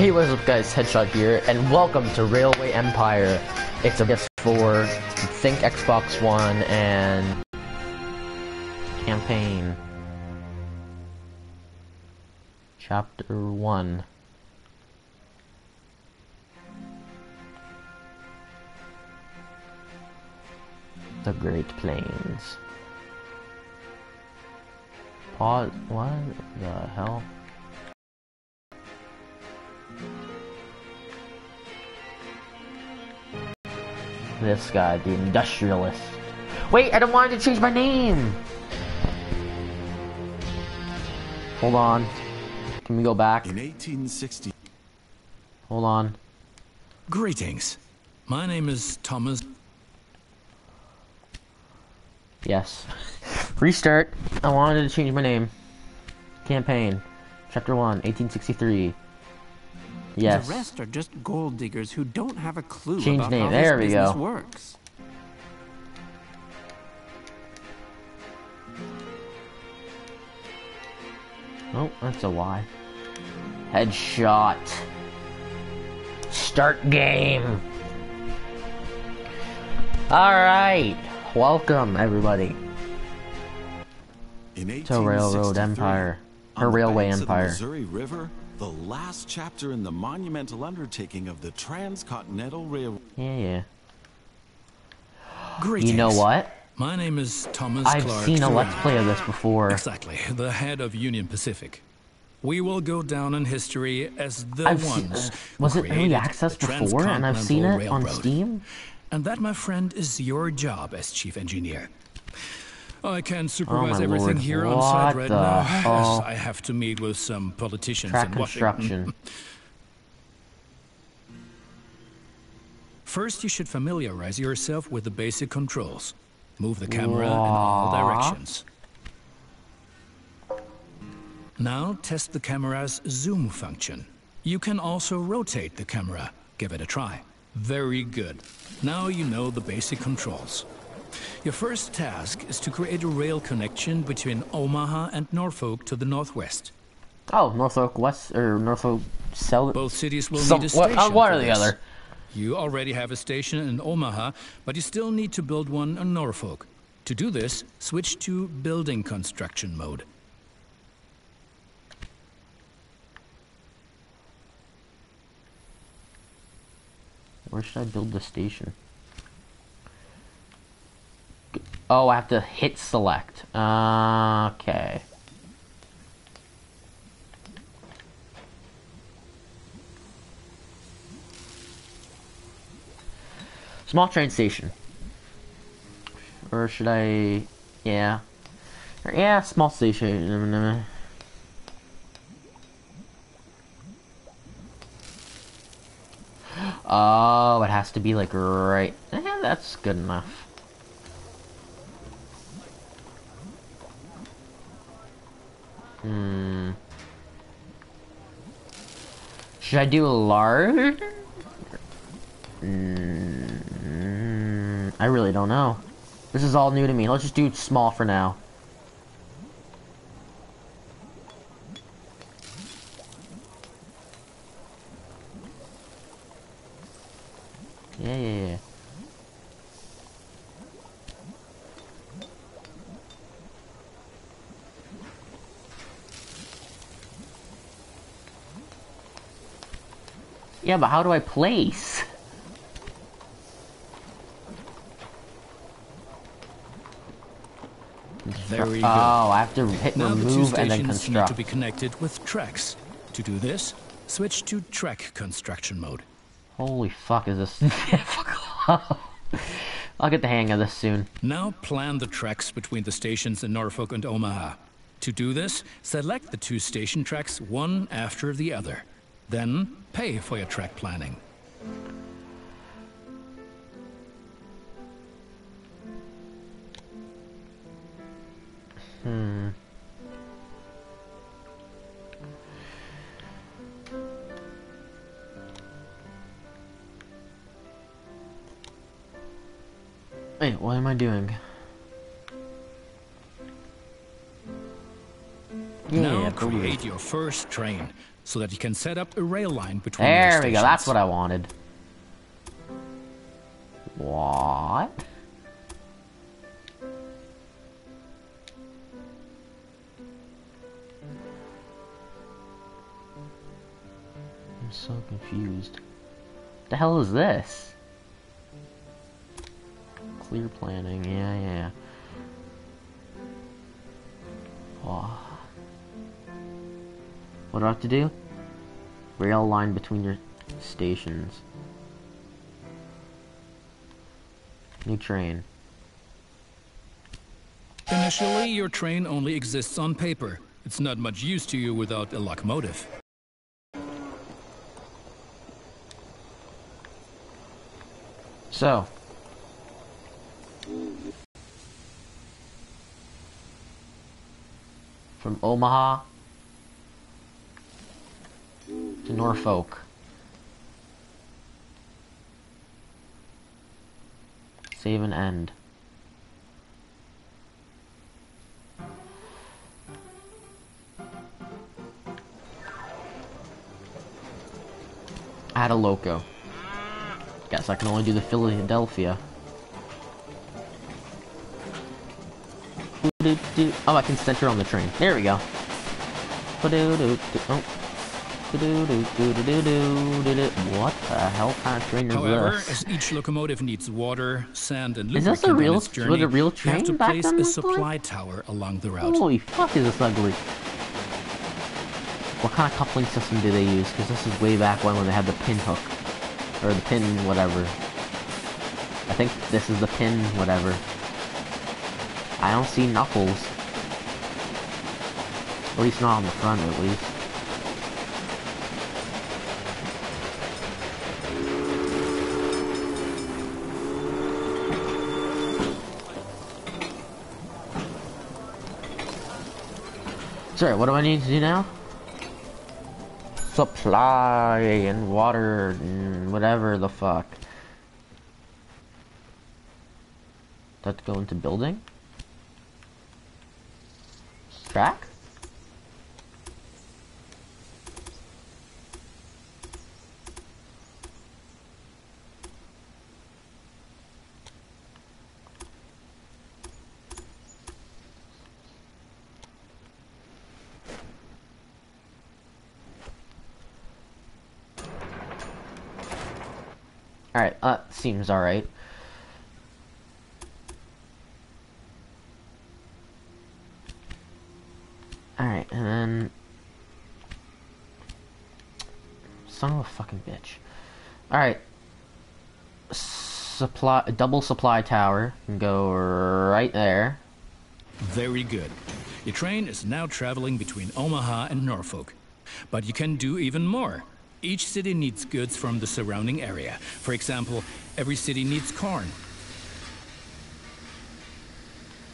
Hey, what's up guys, Headshot here, and welcome to Railway Empire. It's a PS4, Think Xbox One, and campaign. Chapter 1. The Great Plains. Pause, what the hell? This guy, the industrialist. Wait, I don't want to change my name! Hold on. Can we go back? In 1860, Hold on. Greetings. My name is Thomas. Yes. Restart. I wanted to change my name. Campaign. Chapter 1, 1863. Yes. The rest are just gold diggers who don't have a clue Change about name. how There this we business go. works. Oh, that's a Y. Headshot. Start game. Alright. Welcome, everybody, in to Railroad Empire. on Or Railway banks of the Empire. Missouri River, the last chapter in the monumental undertaking of the Transcontinental Railroad. Yeah, yeah. Greetings. You know what? My name is Thomas I've Clark. seen a Let's Play of this before. Exactly, the head of Union Pacific. We will go down in history as the I've seen, ones uh, who was it early created access the before, and I've seen it Transcontinental on Railroad. Steam? And that, my friend, is your job as chief engineer. I can supervise Oh everything lord, here on site right now, hell? as I have to meet with some politicians Track in Washington. First, you should familiarize yourself with the basic controls. Move the camera in all directions. Now, test the camera's zoom function. You can also rotate the camera. Give it a try. Very good. Now you know the basic controls. Your first task is to create a rail connection between Omaha and Norfolk to the northwest. Oh, Norfolk West, or Norfolk South. Both cities will Some- need a station. uh, one or the other. You already have a station in Omaha, but you still need to build one in Norfolk. To do this, switch to building construction mode. Where should I build the station? Oh, I have to hit select. Uh, okay. Small train station. Or should I... Yeah. Yeah, small station. Oh, it has to be like right. Eh, that's good enough. Hmm. Should I do a large? Mm, I really don't know. This is all new to me. Let's just do small for now. Yeah, yeah, yeah. Yeah, but how do I place? Very good. Oh, I have to hit now the two remove and then stations need to be connected with tracks. To do this, switch to track construction mode. Holy fuck, is this? Fuck off. I'll get the hang of this soon. Now plan the tracks between the stations in Norfolk and Omaha. To do this, select the two station tracks one after the other. Then pay for your track planning. Hmm. Wait, what am I doing? now Yeah, create create your first train so that you can set up a rail line between There your we go. That's what I wanted. What? I'm so confused. The hell is this? Clear planning, yeah, yeah. Oh. What do I have to do? Rail line between your stations. New train. Initially, your train only exists on paper. It's not much use to you without a locomotive. So. From Omaha Norfolk. Save and end. Add a loco. Guess I can only do the Philadelphia. Oh, I can center on the train. There we go. Oh. What the hell kind of train is However, this? as each locomotive needs water, sand, and Is this a real- on its journey, was a real you have to back place a supply tower along the route. Holy fuck, is this ugly? What kind of coupling system do they use? Because this is way back when when they had the pin hook. Or the pin whatever. I think this is the pin whatever. I don't see knuckles. At least not on the front at least. Sorry, what do I need to do now? Supply and water and whatever the fuck. That go into building? Track? Alright, uh, seems alright. Alright, and then... Son of a fucking bitch. Alright. Supply, double supply tower can go right there. Very good. Your train is now traveling between Omaha and Norfolk. But you can do even more. Each city needs goods from the surrounding area. For example, every city needs corn.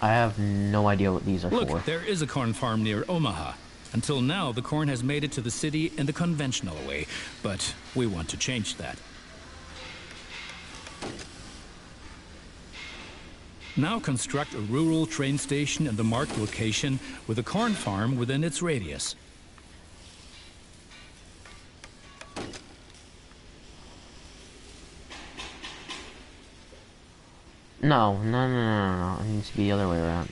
I have no idea what these are for. Look, for. there is a corn farm near Omaha. Until now, the corn has made it to the city in the conventional way, but we want to change that. Now construct a rural train station in the marked location with a corn farm within its radius. No, no, no, no, no. It needs to be the other way around.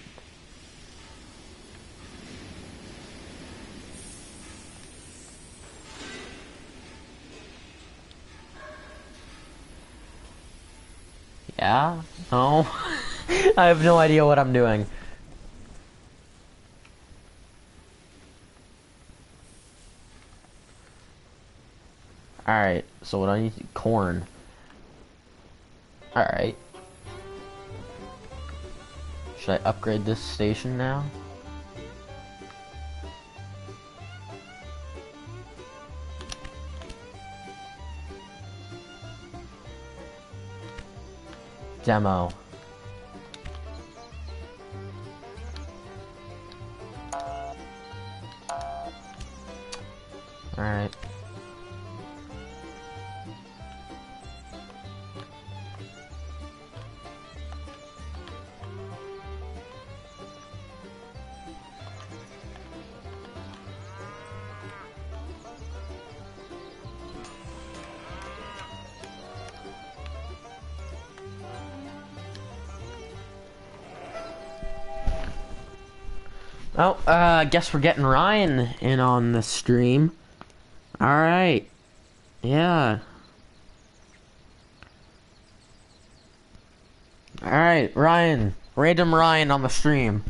Yeah? No? I have no idea what I'm doing. Alright, so what I need corn. Alright. Should I upgrade this station now? Demo. Alright. Uh, I guess we're getting Ryan in on the stream. Alright. Yeah. Alright, Ryan. Random Ryan on the stream.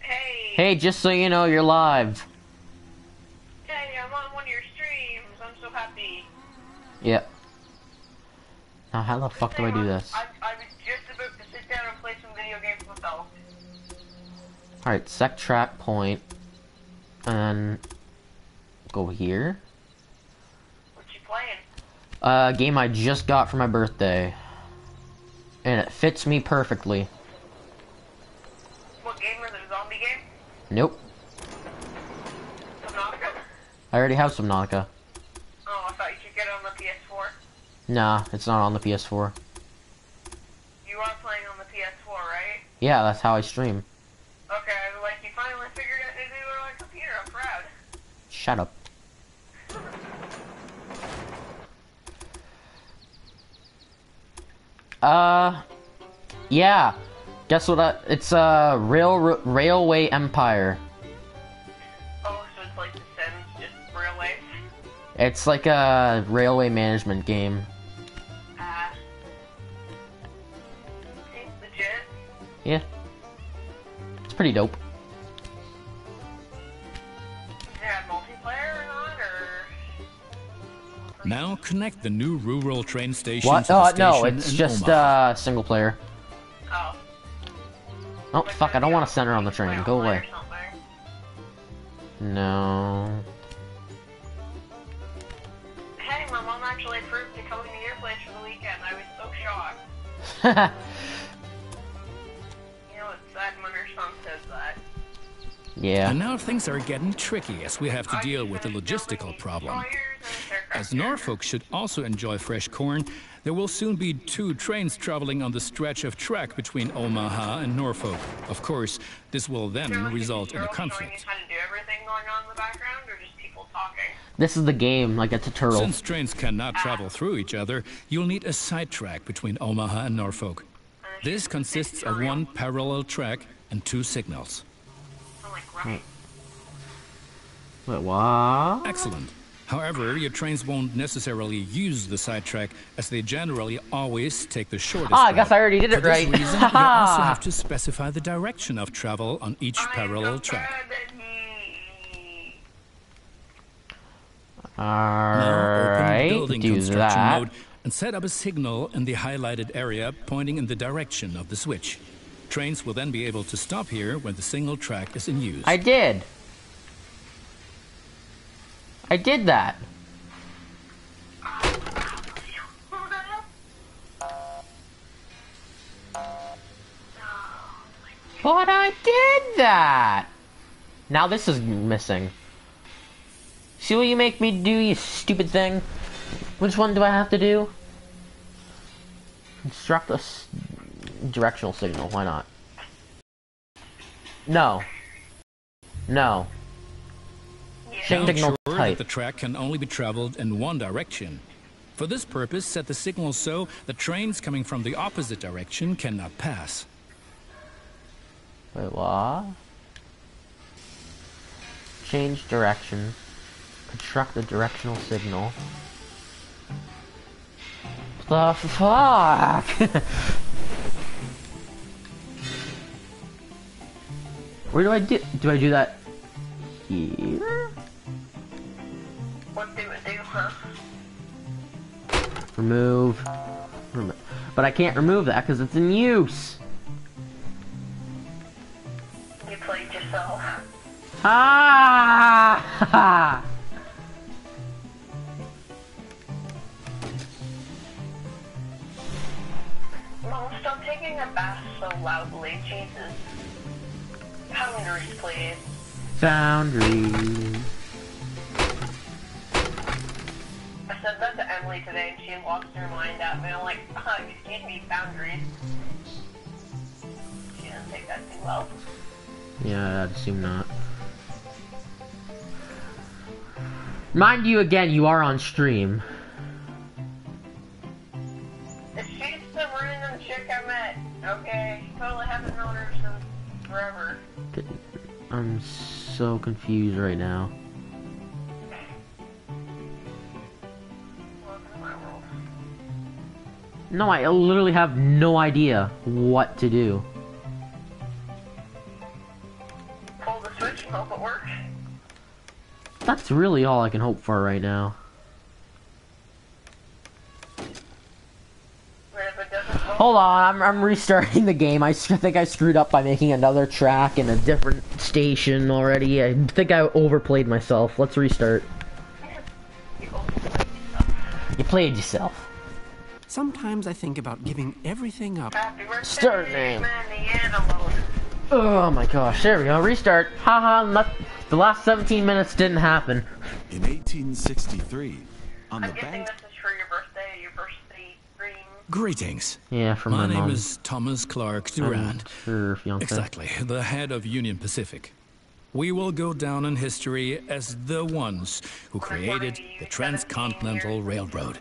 Hey. Hey, just so you know, you're live. Hey, I'm on one of your streams. I'm so happy. Yep. Now, how the fuck do I do this? I, I was just about to sit down and play some video games myself. Alright, sec track point. And go here. What you playing? Uh, game I just got for my birthday. And it fits me perfectly. What game is it? A zombie game? Nope. Subnautica? I already have Subnautica. Oh, I thought you could get it on the PS4. Nah, it's not on the PS4. You are playing on the PS4, right? Yeah, that's how I stream. Okay, I like, you finally figured out how to do it on a computer. I'm proud. Shut up. Uh, yeah. Guess what? I, it's uh, Rail Railway Empire. Oh, so it's like The Sims, just railways. It's like a railway management game. Yeah. It's pretty dope. Does it have multiplayer or not, or? Now connect the new rural train station What? to the Uh, station no, it's in just Omaha. uh single player. Oh. Oh fuck! I don't want to send her on the train. Go away. No. Hey, my mom actually approved to coming to your place for the weekend. I was so shocked. yeah. And now things are getting tricky as we have to deal with a logistical problem. As Norfolk should also enjoy fresh corn, there will soon be two trains traveling on the stretch of track between Omaha and Norfolk. Of course, this will then result in a conflict. How to do everything going on in the background, or just people talking? This is the game, like it's a tutorial. Since trains cannot travel through each other, you'll need a side track between Omaha and Norfolk. Uh, this consists of one parallel track and two signals. I'm like, right. Wait, what? Excellent. However, your trains won't necessarily use the sidetrack as they generally always take the shortest Ah, I guess route. I already did it For it this right. reason, you also have to specify the direction of travel on each parallel track. Now open the Alright, building do construction that. mode and set up a signal in the highlighted area pointing in the direction of the switch. Trains will then be able to stop here when the single track is in use. I did. I did that. But I did that. Now this is missing. See what you make me do, you stupid thing? Which one do I have to do? Construct a directional signal. Why not? No. No. Now Signal ensure type. that the track can only be traveled in one direction. For this purpose, set the signal so that trains coming from the opposite direction cannot pass. Wait, what? Change direction. Construct the directional signal. The fuck? Where do I do? Do I do that here? What do it do, huh? Remove. Remo- but I can't remove that because it's in use. You played yourself. Ah! Mom, stop taking a bath so loudly, Jesus. Boundaries, please. Boundary. I said that to Emily today, and she lost her mind at me. I'm like, uh, excuse me, boundaries. She doesn't take that too well. Yeah, I'd assume not. Mind you, again, you are on stream. I'm so confused right now. Welcome to my world. No, I literally have no idea what to do. Pull the switch hope it works. That's really all I can hope for right now. But if it doesn't work, Hold on, I'm, I'm restarting the game. I think I screwed up by making another track in a different station already. I think I overplayed myself. Let's restart. you overplay yourself. You played yourself. Sometimes I think about giving everything up. Happy Start name. man, the antelope. Oh my gosh, there we go. Restart. Haha, not, the last 17 minutes didn't happen. In 1863, on the I'm guessing bank this is for your birthday, your birthday stream. Greetings. Yeah, from My my, name mom. is Thomas Clark Durant. Exactly, the head of Union Pacific. We will go down in history as the ones who created the Transcontinental Railroad.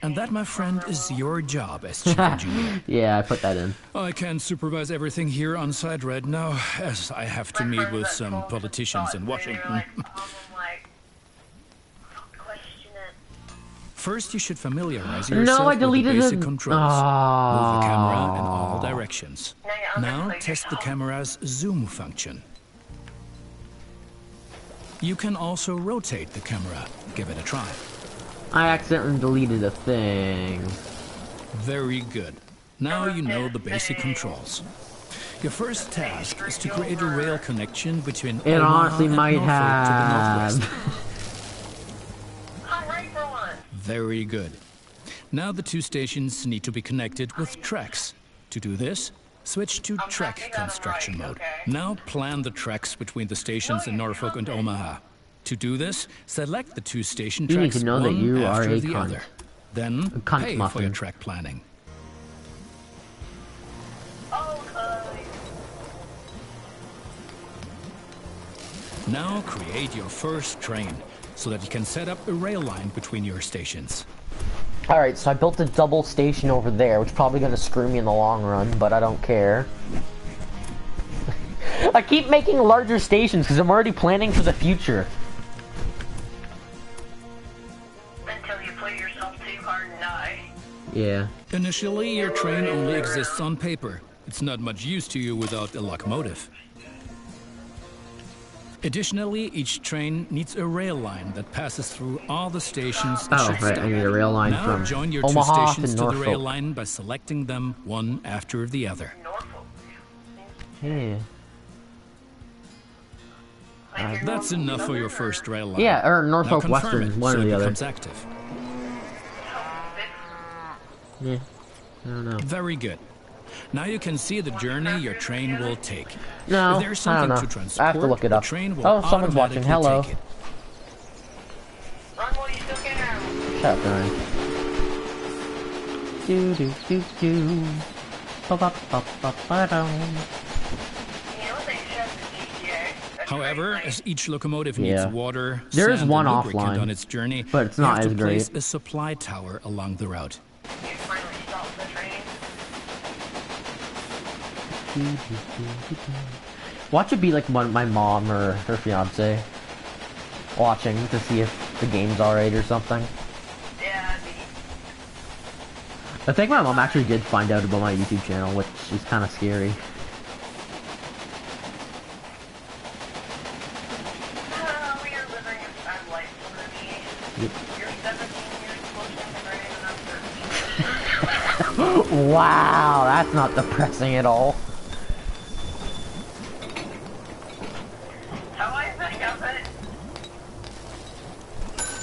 And that, my friend, is your job as chief engineer. Yeah, I put that in. I can supervise everything here on site right now, as I have to meet with some politicians in Washington. Like, um, I'm like, don't question it. First, you should familiarize No, yourself I deleted with the basic it. controls. Move the camera in all Ah. directions. Now Now, test the camera's zoom function. You can also rotate the camera. Give it a try. I accidentally deleted a thing. Very good. Now you know the basic controls. Your first task is to create a rail connection between It Omaha honestly and might Norfolk to the have. northwest. Very good. Now the two stations need to be connected with tracks. To do this, switch to I'm track typing on the construction right, mode. okay. Now plan the tracks between the stations in Norfolk and Omaha. To do this, select the two station You need tracks to know that one you are a the cunt. other. Then cunt pay for your track planning. Now create your first train so that you can set up a rail line between your stations. Alright, so I built a double station over there, which is probably gonna screw me in the long run, but I don't care. I keep making larger stations because I'm already planning for the future. Until you play yourself too hard and die. Yeah. Initially, your train only exists on paper. It's not much use to you without a locomotive. Additionally, each train needs a rail line that passes through all the stations Oh, right. I need a rail line now from join your Omaha two stations to, the rail line by selecting them one after the other. Norfolk. Yeah. Like That's enough for your first rail line. Yeah, or Norfolk confirm Western, it one so or the other. active. Yeah. I don't know. Very good. Now you can see the journey your train will take. No, if there's I don't something know. to transport, I have to look it the up. train will Oh, someone's watching. automatically Hello. take it. Run while you still. Shut up, Ryan. Do do do do. Ba ba ba ba ba dum. You know what they said in GTA? That's However, as each locomotive Yeah. needs water, There is one and lubricant offline, on its journey, but it's you not have to as place great. a supply tower along the route. You finally stopped the train. Do, do, do, do, do. Watch it be like one, my mom or her fiance watching to see if the game's alright or something. Yeah, I think my mom actually did find out about my YouTube channel, which is kind of scary. Uh, we are living a sad life, Ruby. Yep. You're 17 years closer to the grave and I'm 13. Wow, that's not depressing at all.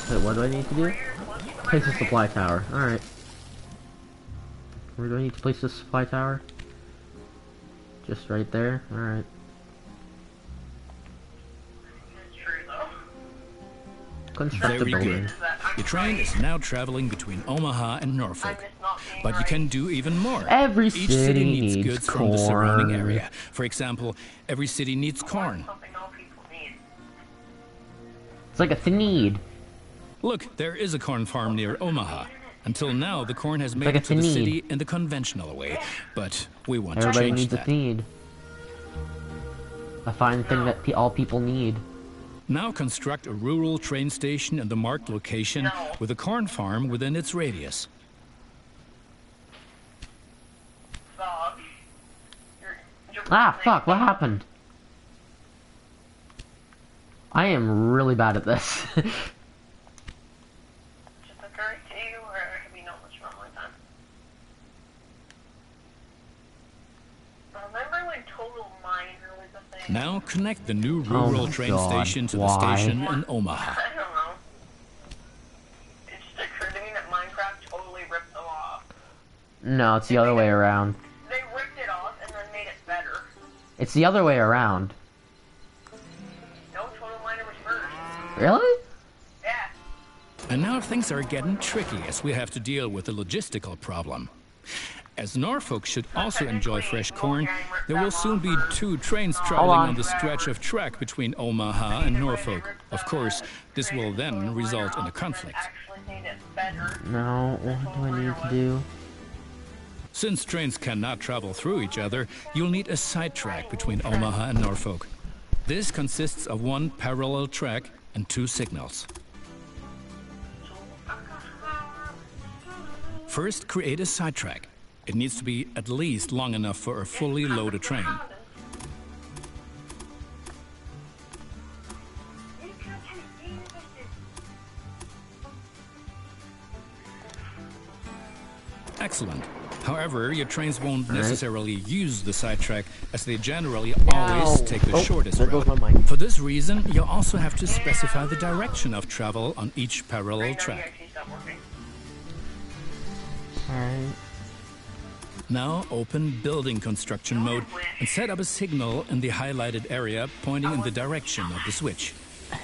Wait, what do I need to do? you're close to my Place a supply tower. Alright. Where do I need to place the supply tower? Just right there? Alright. It's true, though. Construct the Very building. good. Is Your train is now traveling between Omaha and Norfolk. miss not being But you can do even more. Every Each city city needs, needs goods from the surrounding corn. area. For example, every city needs corn. Something all people need. It's like a need. Look, there is a corn farm near Omaha. Until now, the corn has made like it to the need. city in the conventional way, but we want Everybody to change needs that. a need. A fine thing that pe- all people need. Now construct a rural train station in the marked location with a corn farm within its radius. Bob. You're, you're Ah, fuck, what happened? I am really bad at this. Just occurred to you, or have you known this for a long time? Remember when Total Miner was a thing? Now connect the new Oh rural my train God, station to the station in Omaha. I don't know. It just occurred to me that Minecraft totally ripped them off. no, it's the other way around. They ripped it off and then made it better. It's the other way around. No, Total Miner was first. Really? Yeah. And now things are getting tricky as we have to deal with a logistical problem. As Norfolk should also enjoy fresh corn, there will soon be two trains traveling on. on the stretch of track between Omaha and Norfolk. Of course, this will then result in a conflict. Actually made it better. No, what do I need to do? Since trains cannot travel through each other, you'll need a side track between Omaha and Norfolk. This consists of one parallel track and two signals. First, create a side track. It needs to be at least long enough for a fully loaded train. Excellent. However, your trains won't necessarily use the sidetrack as they generally always take the Oh, shortest there goes route. my mic. For this reason, you also have to specify the direction of travel on each parallel Right now, you track. actually stopped working. Alright. Now open building construction mode and set up a signal in the highlighted area pointing in the direction of the switch.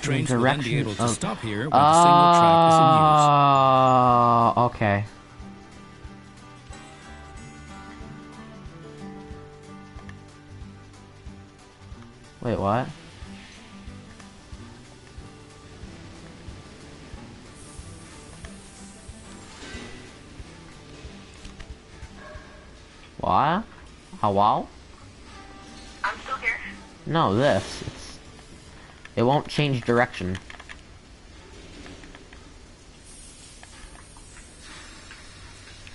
Trains will then be able to of- stop here when the single track is in use. Uh, okay. Wait, what? What? Hello? I'm still here. No, this. It's, it won't change direction.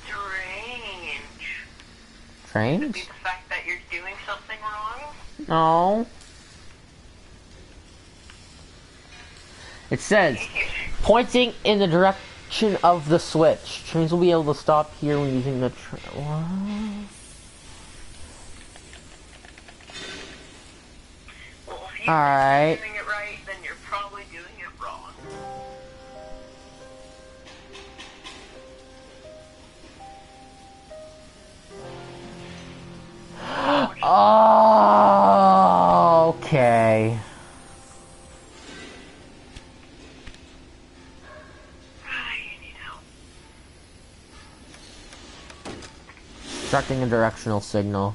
Strange. Trains? Be the fact that you're doing something wrong? No. It says, pointing in the direction of the switch. Trains will be able to stop here when using the what? Well, if you're Alright. doing it right, then you're probably doing it wrong. Oh, okay. you need help. Constructing a directional signal.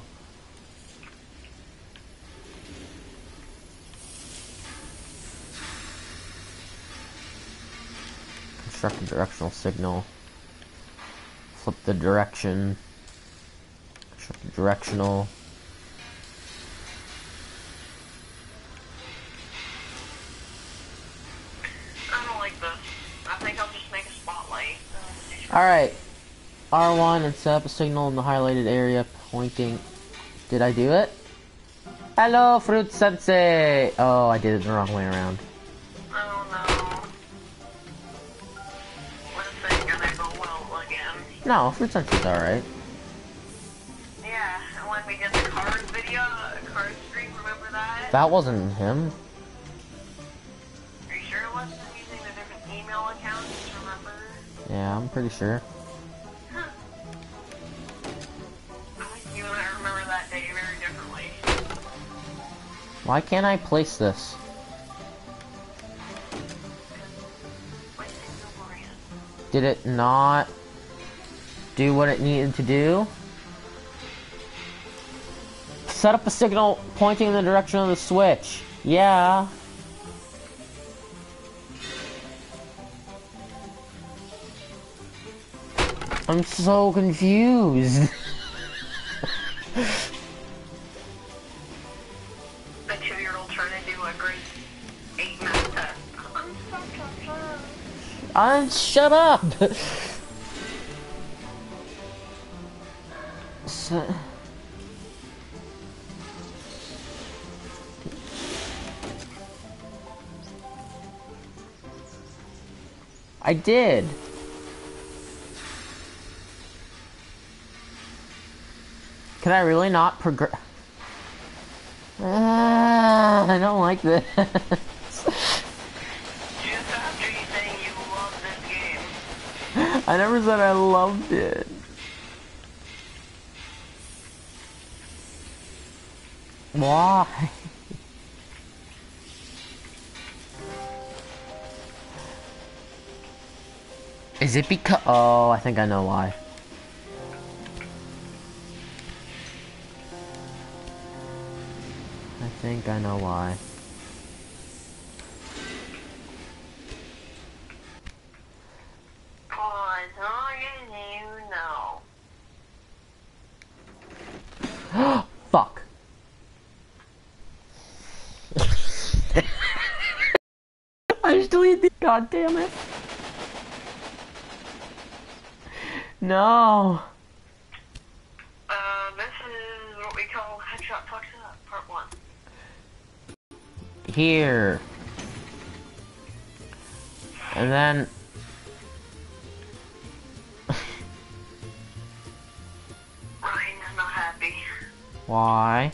Construct a directional signal. Flip the direction. Construct a directional. I don't like this. I think I'll just make a spotlight. Alright. R1 and set up a signal in the highlighted area pointing. Did I do it? Hello, Fruit Sensei! Oh, I did it the wrong way around. No, Fruit Sensei's alright. Yeah, and when we did the card video, uh, card stream, remember that? That wasn't him. Are you sure it wasn't using the different email accounts? Remember? Yeah, I'm pretty sure. You and I remember that day very differently. Why can't I place this? What is the brand? Did it not do what it needed to do? Set up a signal pointing in the direction of the switch. Yeah. I'm so confused. The two-year-old trying So- I did. Can I really not progress? Ah, I don't like this. Just after you you love this game. I never said I loved it. Why? Is it because? Oh, I think I know why. I think I know why. Cause I you know. Fuck. I just deleted the. God damn it. No. Uh, this is what we call Headshot Fucks Up, part one. Here. And then. Ryan is not happy. Why?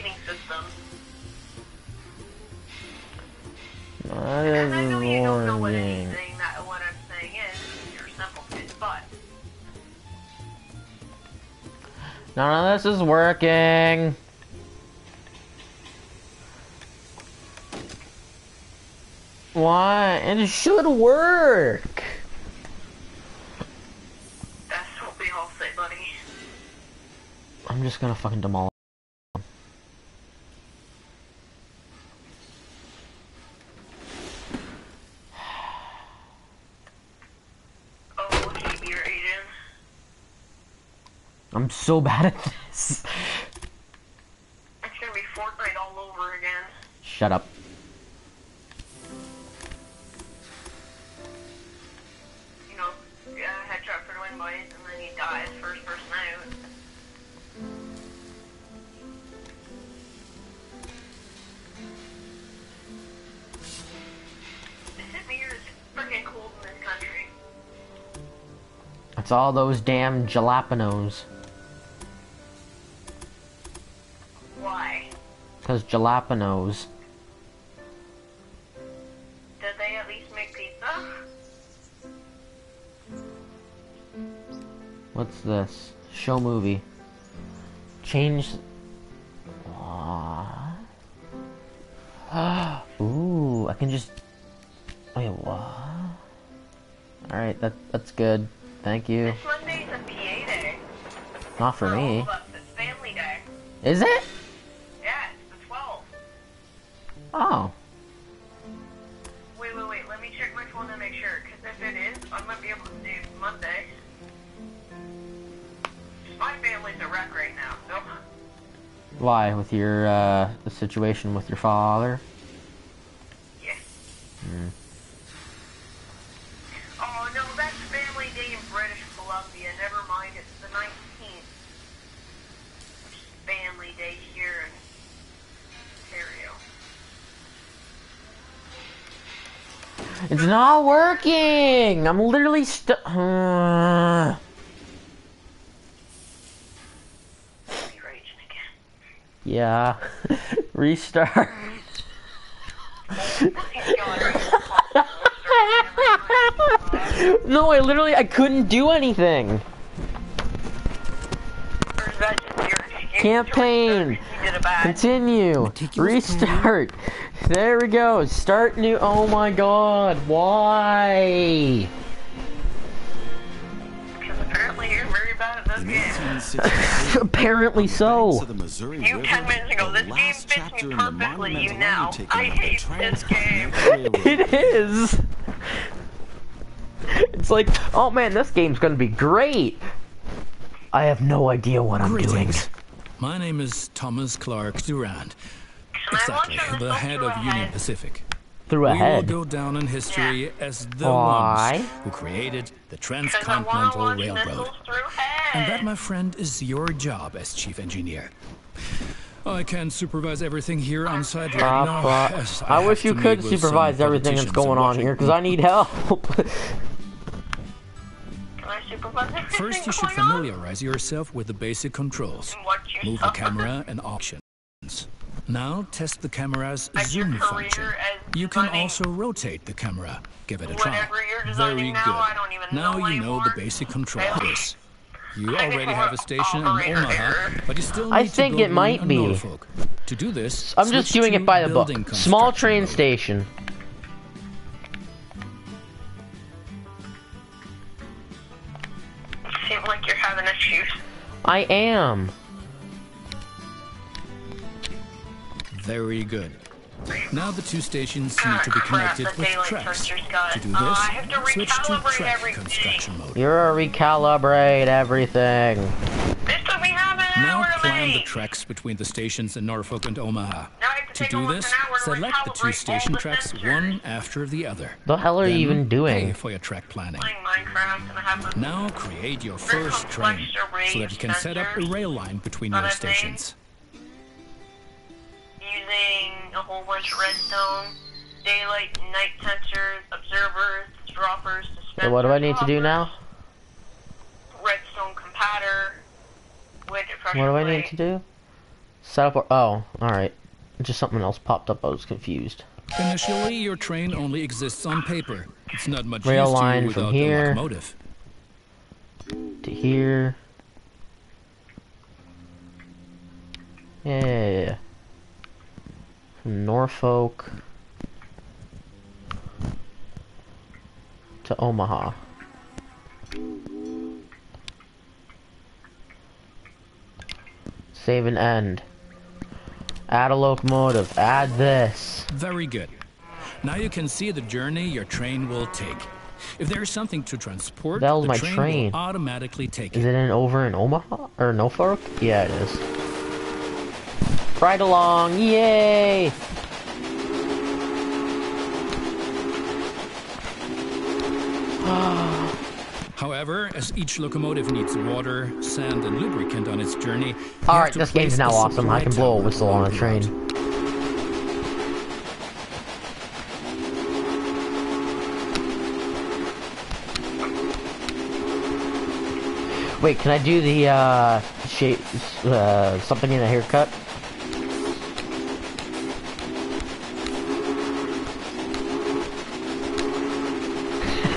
Lighting system. And I know is you don't know what anything that what I'm saying is. You're simpleton, but None of this is working. Why? And It should work. that's what we all say, buddy. I'm just gonna fucking demolish. Oh, you're Aiden. I'm so bad at this. It's gonna be Fortnite all over again. Shut up. You know, yeah, headshot for the win, boys, and then he dies first person out. This beer is freaking cold in this country. It's all those damn jalapenos. Cause jalapenos. Did they at least make pizza? What's this? Show movie. Change. Aw. Ooh, I can just. Wait, what? Alright, that that's good. Thank you. This Monday's a PA day. Not for all me. of it's family day. Is it? Oh. Wait, wait, wait. Let me check my phone to make sure. Because if it is, I might be able to do Monday. My family's a wreck right now, so. Why? With your, uh, the situation with your father? Working! I'm literally stu- uh, Be raging again. Yeah. Restart. No, I literally, I couldn't do anything. Or is that just your excuse? Campaign. You did a bad. Continue. Restart. There we go. Start new. Oh my god. Why? Because apparently you're very bad at this In again. 1863, Apparently so. the You 10 minutes ago, this game last fits chapter me in the perfectly, you monumental know. undertaking I hate this game. It is. It's like, oh man, this game's gonna be great. I have no idea what I'm doing. My name is Thomas Clark Durant. Can I watch Exactly, on this the one head through of a Union head? Pacific. Through a we a head. will go down in history as the Why? ones who created the 'Cause I wanna Transcontinental watch Railroad. missiles through And that, head. my friend, is your job as chief engineer. I can't supervise everything here on site right now. fuck. as I have wish to you meet could with some supervise everything that's politicians going in on here, because I Washington. need help. Can I supervise everything First, you should going on? familiarize yourself with the basic controls. And what you Move the saw. camera and options. Now test the camera's As zoom function. You can also rotate the camera. Give it a try. Whatever you're designing Very now, good. I don't even now know you know the basic controls. of. You I already have a station in Omaha, but you still need I think build it might be. Norfolk. To do this, I'm just switch doing it by the book. Small train mode. station. Seem like you're having issues. I am. Very good. Now the two stations need Ah, to be connected the with tracks. To do Uh, this, I have to switch to track everything. construction mode. You're a recalibrate everything. This took me an Now hour to plan the tracks between the stations in Norfolk and Omaha. Now I have to To do this, to select the two station the tracks sensors. one after the other. The hell are you even doing? for your track planning. Playing Minecraft and I have a Now create your first train so that you can set up a rail line between on your a thing. stations. Using a whole bunch of redstone, daylight night sensors, observers, droppers, dispensers. So what do I need to do now? Redstone comparator, widget What do I plate. need to do? Set up. a- Oh, all right. Just something else popped up. I was confused. Initially, your train only exists on paper. It's not much Rail use to line you from without here. a locomotive. To here. Yeah, yeah, yeah. From Norfolk to Omaha. Save and end. Add a locomotive. Add this. Very good. Now you can see the journey your train will take. If there is something to transport, That was the my train, train. will automatically take Is it. it in over in Omaha or Norfolk? Yeah, it is. Ride along, yay! However, as each locomotive needs water, sand, and lubricant on its journey, you All have right, to this game's now awesome. I can blow a whistle on a train. Wait, can I do the uh shape uh something in a haircut?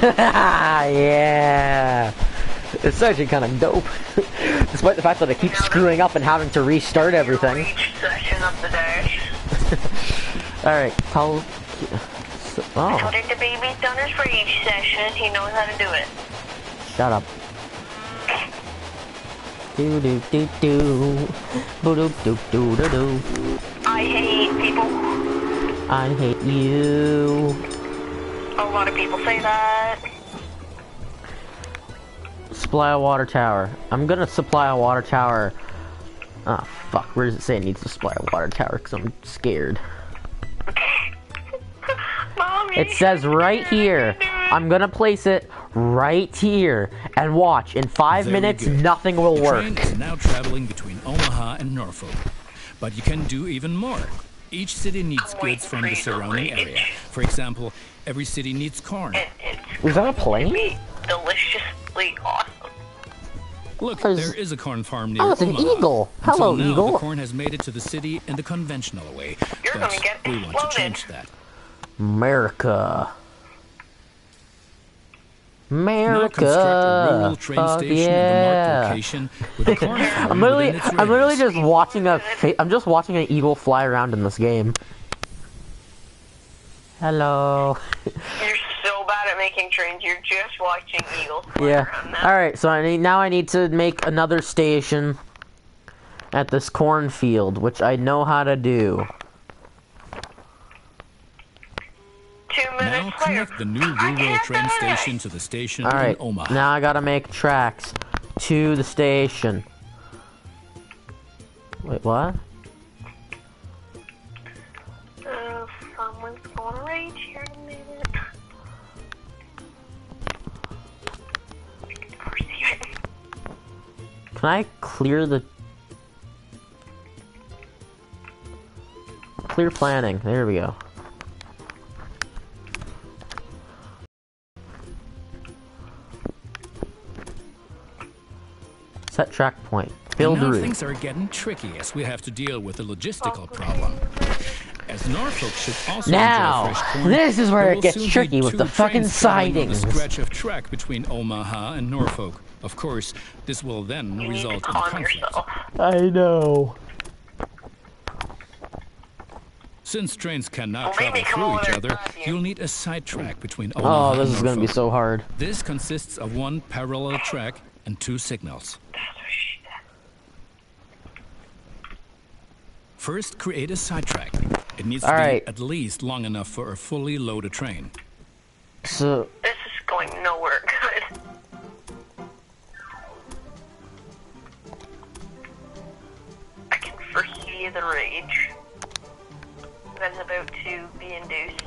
yeah. It's actually kind of dope. Despite the fact that I keep screwing up and having to restart everything. Each section of the day. Alright, tell... Oh, Told it the baby's done his for each session. He knows how to do it. shut up. Do do do do. Boo do do do do do. I hate people. I hate you. A lot of people say that. Supply a water tower. I'm gonna supply a water tower. Ah, fuck. Where does it say it needs to supply a water tower? Because I'm scared. Mommy. It says right here. I'm gonna place it right here. And watch, in five Very minutes, good. nothing will The work. train is now traveling between Omaha and Norfolk. But you can do even more. Each city needs goods from the surrounding area. For example, every city needs corn. It, it's Was that a plane? deliciously awesome. Look, There's- there is a corn farm near Oh, it's an Omaha. eagle. Until Hello, now, eagle. The corn has made it to the city in the conventional way. You're but gonna get we want to change that. America. Now construct a rural America. train Fuck station in the yeah. location with a corn farm I'm literally, I'm literally just watching a, fa- I'm just watching an eagle fly around in this game. Hello. You're so bad at making trains. You're just watching eagles Yeah. All right. So I need now I need to make another station at this cornfield, which I know how to do. Two minutes Now later. connect the new I rural train station to the station All right. in Omaha. Now I gotta make tracks to the station. Wait, what? Someone's going to rage here in a minute. Can foresee it. Can I clear the clear planning? There we go. Set track point. Build and now route. things are getting tricky as we have to deal with a logistical problem. As Norfolk should also Now, enjoy fresh corn, this is where it gets tricky with the fucking trains traveling on the stretch of track between Omaha and Norfolk. Of course, this will then You result in calm conflict. yourself. I know. Since trains cannot Well, travel through each other, you. you'll need a side track between oh, Omaha Oh, this is gonna be so hard. This consists of one parallel track and two signals. First, create a sidetrack. It needs to All be at least long enough for a fully loaded train. So, This is going nowhere good. I can foresee the rage that's about to be induced.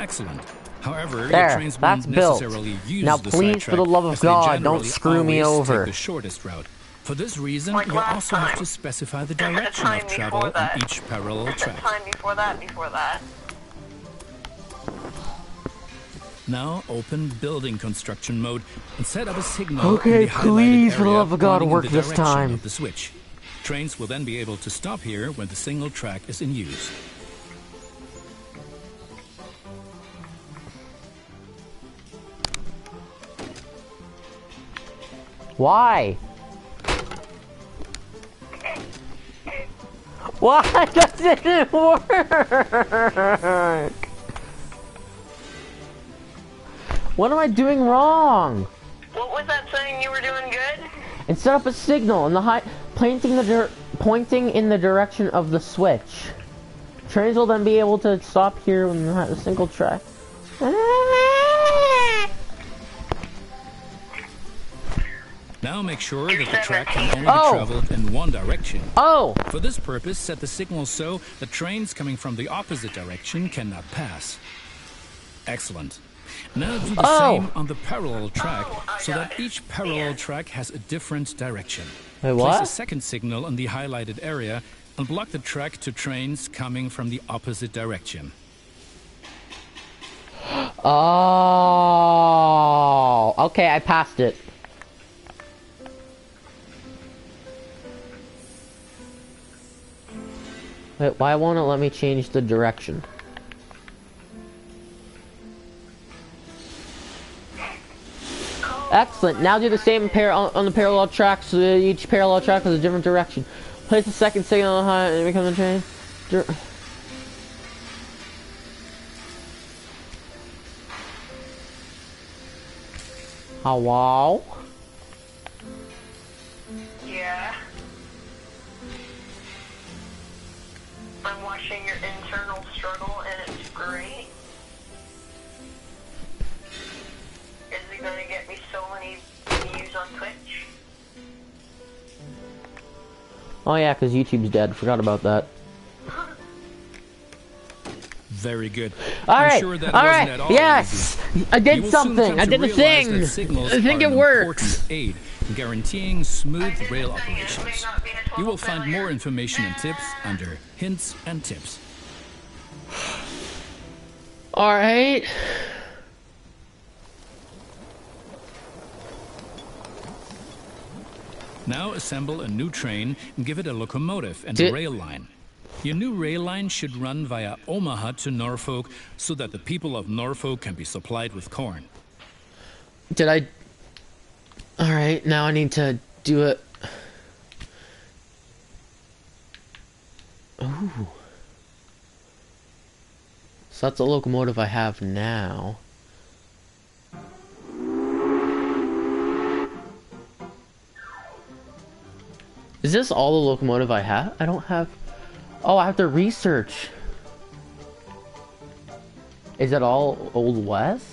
Excellent. However, There, your trains that's built. Now, please, for the love of God, don't screw me over. The shortest route. For this reason, Like you'll last also have to specify the the direction time of before travel on each parallel track. time before that, before that. Now open building construction mode and set up a signal. Okay, in the please, for the love of God, work the this time. Of the switch. Trains will then be able to stop here when the single track is in use. Why? Why does it work? What am I doing wrong? What was that saying you were doing good? And set up a signal in the high, pointing the pointing in the direction of the switch. Trains will then be able to stop here when the a single track. Eh, Now make sure that the track can only Oh. be traveled in one direction. Oh, For this purpose, set the signal so that trains coming from the opposite direction cannot pass. Excellent. Now do the Oh. same on the parallel track so that each parallel track has a different direction. Wait, Place a second signal in the highlighted area and block the track to trains coming from the opposite direction. Oh, okay, I passed it. Wait, why won't it let me change the direction? Excellent. Now do the same pair on, the parallel tracks. So each parallel track has a different direction. Place the second signal on high and become the train. Dir- Hello? Yeah. I'm watching your internal struggle and it's great. Is it gonna get me so many views on Twitch? Oh yeah, because YouTube's dead. Forgot about that. Very good. All I'm sure that all wasn't right, at all yes, easy. I did something. I did the thing. I think it works. aid in guaranteeing smooth rail operations. not be a total You will find more information and tips under hints and tips. All right. Now assemble a new train and give it a locomotive and Did- a rail line. Your new rail line should run via Omaha to Norfolk so that the people of Norfolk can be supplied with corn. Did I? All right. Now I need to do it. Ooh. So that's the locomotive I have now. Is this all the locomotive I have? I don't have... Oh, I have to research. Is it all Old West?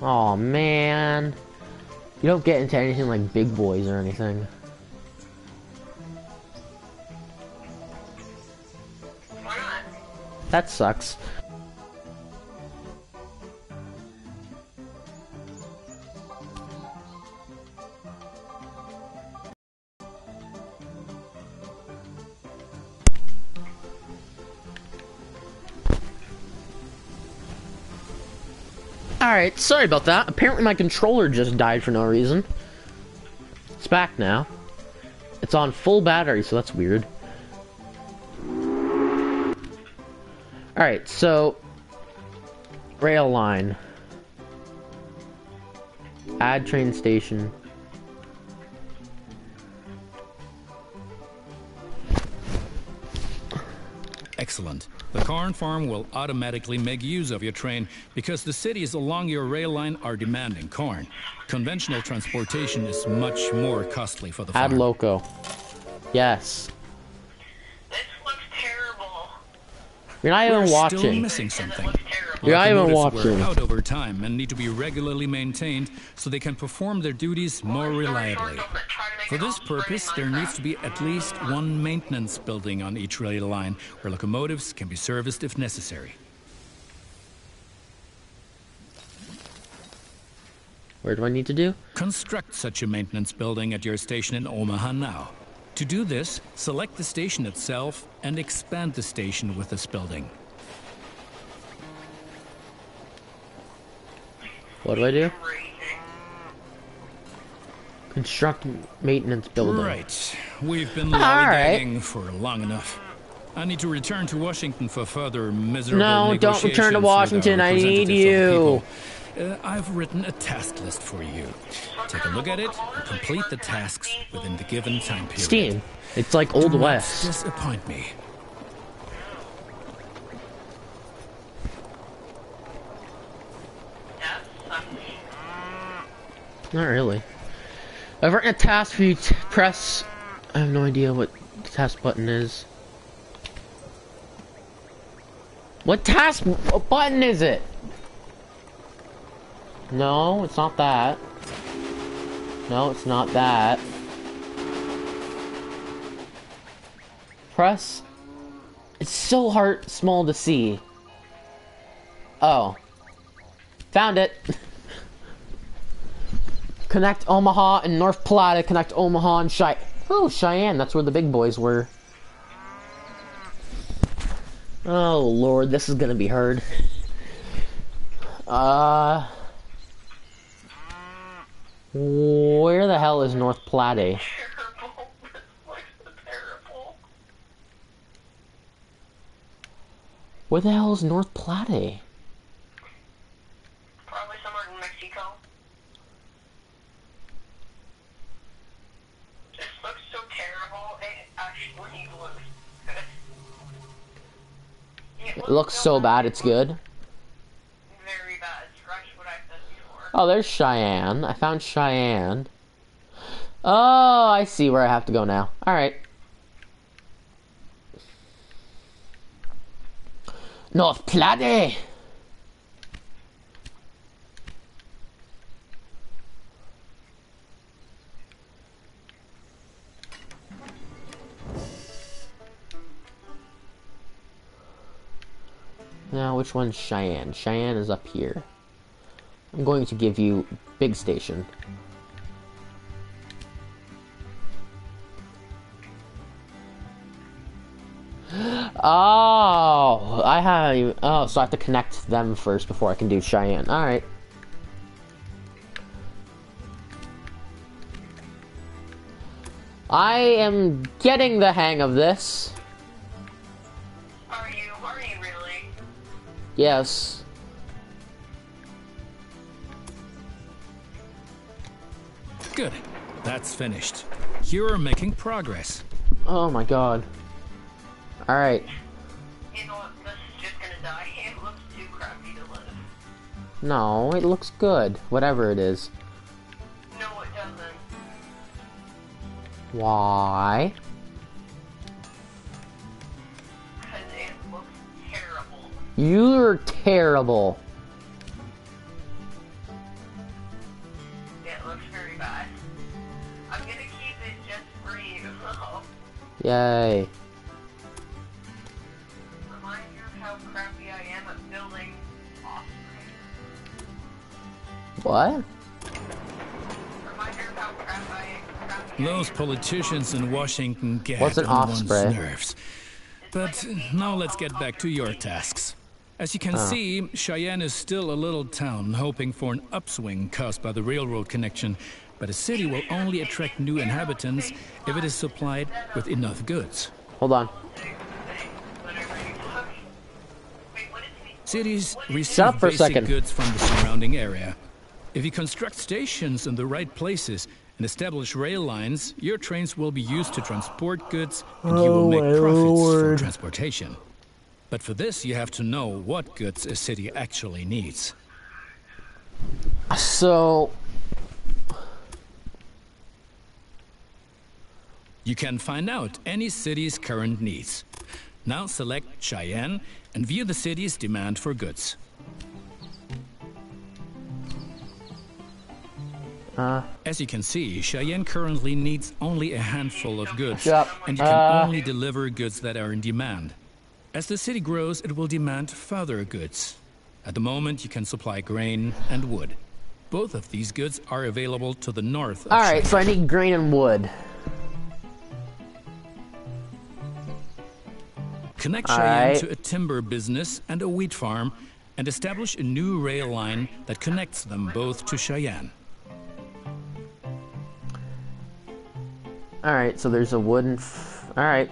Oh man. You don't get into anything like big boys or anything. Why not? That sucks. Alright, sorry about that. Apparently my controller just died for no reason. It's back now. It's on full battery, so that's weird. Alright, so... Rail line. Add train station. Excellent. The Karn farm will automatically make use of your train because the cities along your rail line are demanding corn. Conventional transportation is much more costly for the farm. Add loco. Yes. This looks terrible. You're not even We're still missing something. looks terrible. You're not even Locomotives watching. wear out over time and need to be regularly maintained so they can perform their duties more reliably. For this purpose, there needs to be at least one maintenance building on each rail line where locomotives can be serviced if necessary. Where do I need to do? Construct such a maintenance building at your station in Omaha now. To do this, select the station itself and expand the station with this building. What do I do? Construct maintenance building. Right. We've been All right. lollygagging for long enough. I need to return to Washington for further miserable No, don't return to Washington. I need representatives of the people. Uh, I've written a task list for you. Take a look at it and complete the tasks within the given time period. Steam. It's like Old Do West. Disappoint me. Not really. I've written a task for you to press. I have no idea what the task button is. What task what button is it? No, it's not that. No, it's not that. Press. It's so hard, small to see. Oh. Found it. Connect Omaha and North Platte. Connect Omaha and Chey. Oh, Cheyenne. That's where the big boys were. Oh lord, this is gonna be hard. Uh, where the hell is North Platte? Where the hell is North Platte? Probably somewhere in Mexico. This looks so terrible. It actually looks good. It looks so bad, it's good. Bad. Scratch what I said before. Oh, there's Cheyenne. I found Cheyenne. Oh, I see where I have to go now. Alright. North Platte! Now, which one's Cheyenne? Cheyenne is up here. I'm going to give you Big Station. Oh, I have. Oh, so I have to connect them first before I can do Cheyenne. All right. I am getting the hang of this. Yes. Good. That's finished. You're making progress. Oh my god. All right. You know what? This is just gonna Cheyenne looks too crappy to live. No, it looks good. Whatever it is. No, it doesn't. Why? You're terrible. It looks very bad. I'm gonna keep it just for you. Yay. Remind you of how crappy I am at building offspring. What? Reminder of how crap I, crappy I Those politicians in Washington get What's an on one's nerves. But now let's get back to your tasks. As you can ah. see, Cheyenne is still a little town hoping for an upswing caused by the railroad connection, but a city will only attract new inhabitants if it is supplied with enough goods. Hold on. Whatever you talk. Wait, what is he? Cities receive Stop for a basic second. goods from the surrounding area. If you construct stations in the right places and establish rail lines, your trains will be used to transport goods and you will Oh, make profits lord. from transportation. But for this, you have to know what goods a city actually needs. So, You can find out any city's current needs. Now select Cheyenne and view the city's demand for goods. uh, As you can see, Cheyenne currently needs only a handful of goods, and you can Uh. only deliver goods that are in demand. As the city grows, it will demand further goods. At the moment, you can supply grain and wood. Both of these goods are available to the north of alright, so I need grain and wood. Connect All Cheyenne right. to a timber business and a wheat farm, and establish a new rail line that connects them both to Cheyenne. Alright, so there's a wooden. F- Alright.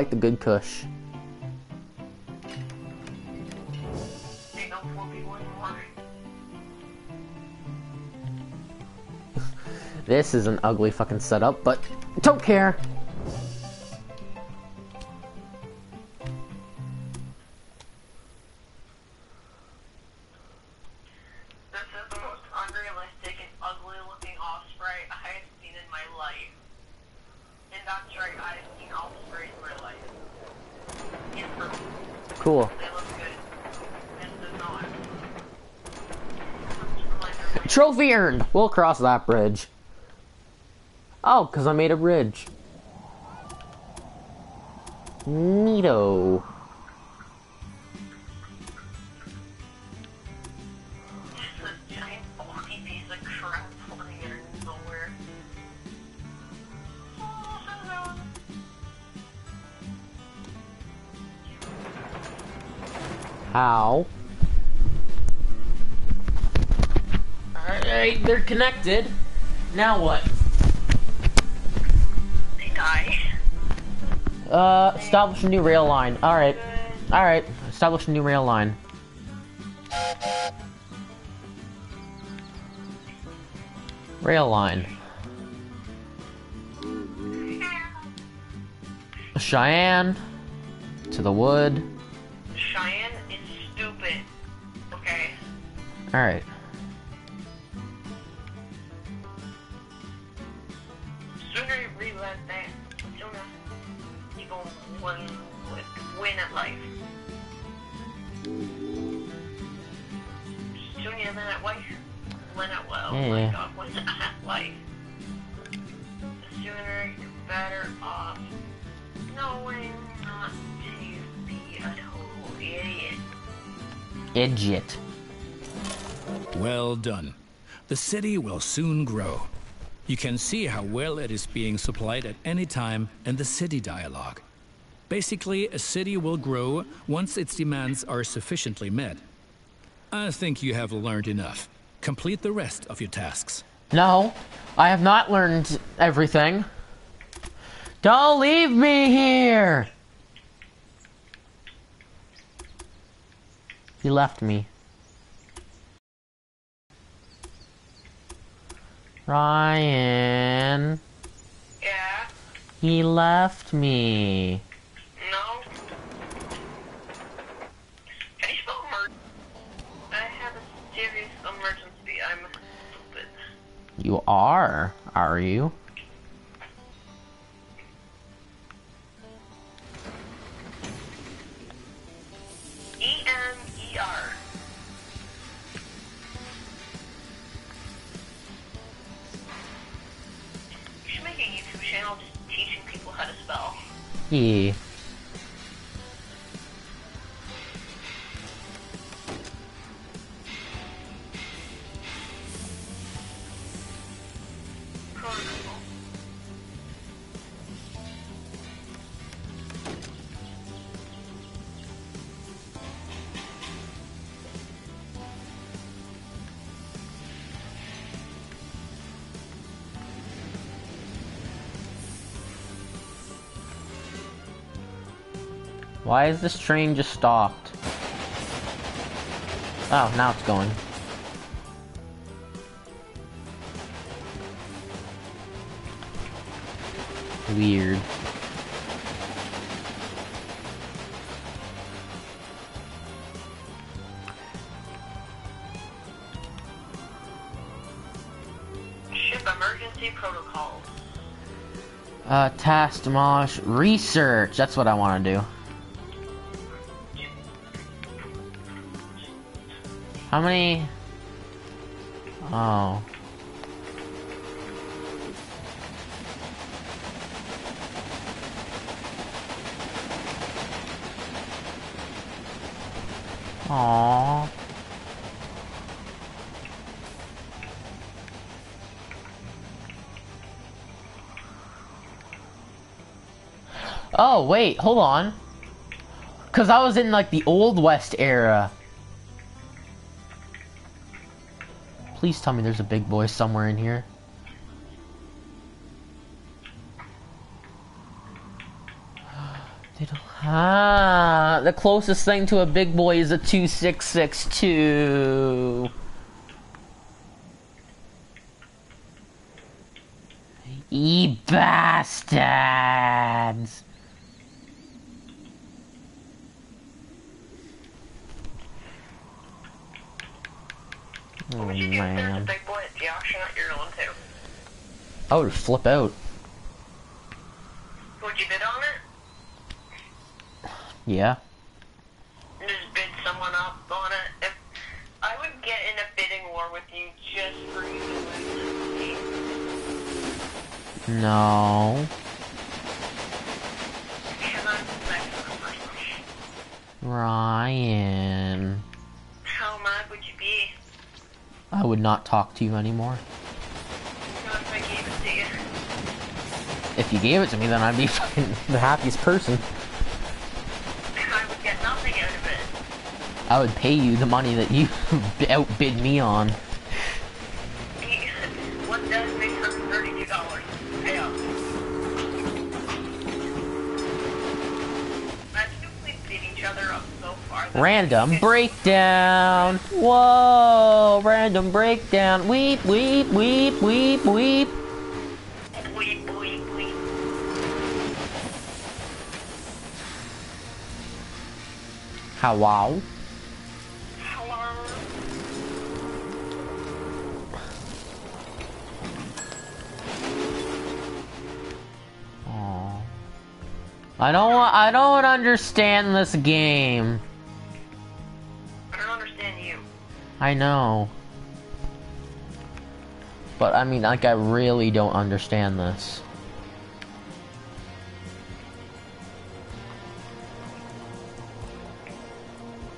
Like the good kush. This is an ugly fucking setup, but don't care. Trophy earned. We'll cross that bridge. Oh, because I made a bridge. Neato. Connected. Now what? They die. Uh, establish a new rail line. Alright. Alright, establish a new rail line. Rail line. Cheyenne. To the wood. Cheyenne is stupid. Okay. Alright. Sooner city will soon grow. You can see how well it is being supplied at any time in the city dialogue. Basically, a city will grow once its demands are sufficiently met. I think you have learned enough. Complete the rest of your tasks. No, I have not learned everything. Don't leave me here! He left me. Ryan, Yeah. he left me. No. Can you spell emer- I have a serious emergency. I'm stupid. You are, are you? Yeah. Is this train just stopped? Oh, now it's going. Weird. Ship emergency protocols. Uh, task demolish research. That's what I want to do. How many? Oh. Aww. Oh, wait, hold on. Cause I was in like the old west era. Please tell me there's a big boy somewhere in here. Ah, the closest thing to a big boy is a 2662. Ye bastards! Oh Would you get there's a man. big boy at the auction at your Oh, own too? I would flip out. Would you bid on it? Yeah. Just bid someone up on it? If I would get in a bidding war with you just for you to lose this game. No. Because I'm the Mexican person. Ryan. I would not talk to you anymore. Not if I gave it to you. If you gave it to me, then I'd be the happiest person. I would get nothing out of it. I would pay you the money that you outbid me on. Random breakdown. Whoa, random breakdown. Weep, weep, weep, weep, weep. Bleep, bleep, bleep. Hello. Hello. I don't. I don't understand this game. I know. But I mean, like, I really don't understand this.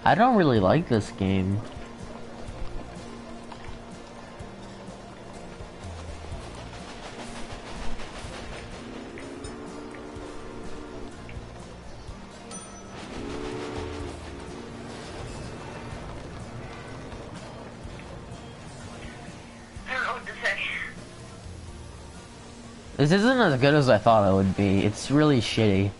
I don't really like this game. This isn't as good as I thought it would be. It's really shitty.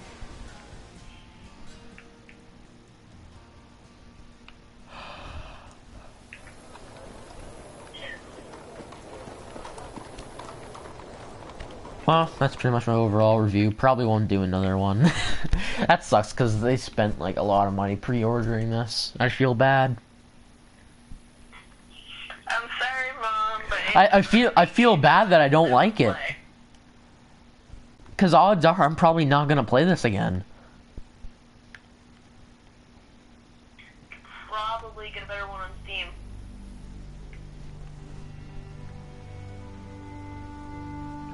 Well, that's pretty much my overall review. Probably won't do another one. that sucks because they spent like a lot of money pre-ordering this. I feel bad. I'm sorry, Mom, but I, I feel I feel bad that I don't like it. Because odds are I'm probably not gonna play this again. Probably get a better one on Steam.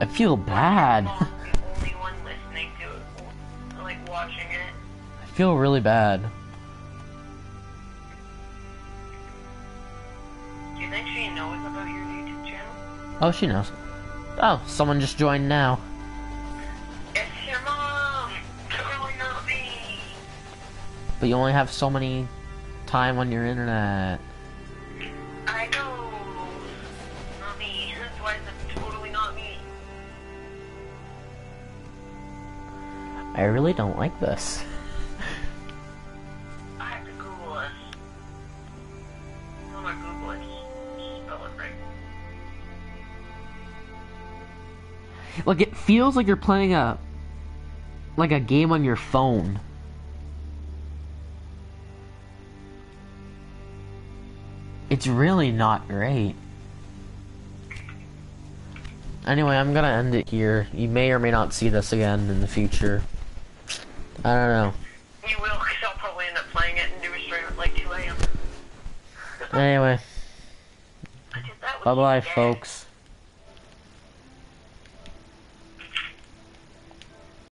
I feel bad. The only one listening to it, like watching it. I feel really bad. Do you think she knows about your YouTube channel? Oh, she knows. Oh, someone just joined now. But you only have so many time on your internet. I know. Not me. That's why it's totally not me. I really don't like this. I have to Google this. I'm gonna Google it. Spell it right. Like it feels like you're playing a like a game on your phone. It's really not great. Anyway, I'm gonna end it here. You may or may not see this again in the future. I don't know. You will, because I'll probably end up playing it and do a stream at like 2 a.m. Anyway, Bye-bye, folks.